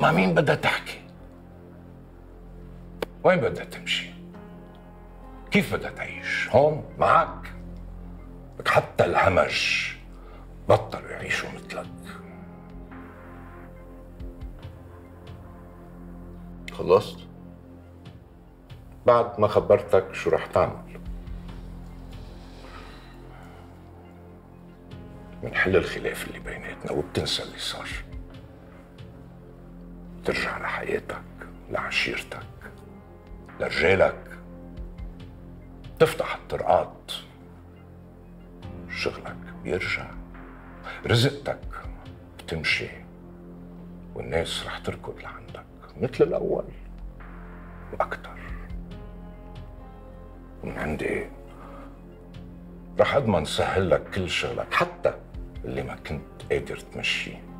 مع مين بدها تحكي؟ وين بدها تمشي؟ كيف بدها تعيش؟ هون؟ معك؟ لك حتى الهمج بطلوا يعيشوا مثلك. خلصت؟ بعد ما خبرتك شو رح تعمل. بنحل الخلاف اللي بيناتنا وبتنسى اللي صار. ترجع لحياتك لعشيرتك لرجالك. تفتح الطرقات. شغلك بيرجع. رزقتك بتمشي. والناس رح تركض لعندك مثل الأول وأكتر. من عندي رح أضمن سهل لك كل شغلك حتى اللي ما كنت قادر تمشيه.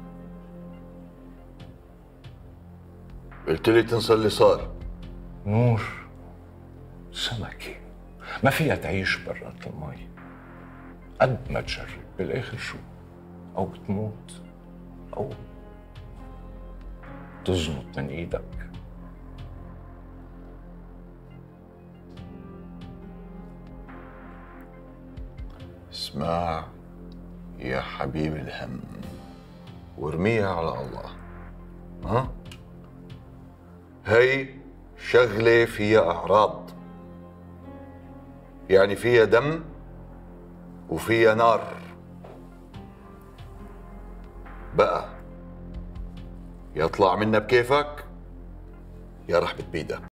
قلت لي تنسى اللي صار. نور سمكة. ما فيها تعيش برات المي. قد ما تجرب بالآخر شو؟ أو بتموت أو تزمط من إيدك. اسمع يا حبيب الهم وارميها على الله. ها؟ هي شغلة فيها أعراض. يعني فيها دم وفيها نار. بقى يطلع منا بكيفك يا رح بتبيدك.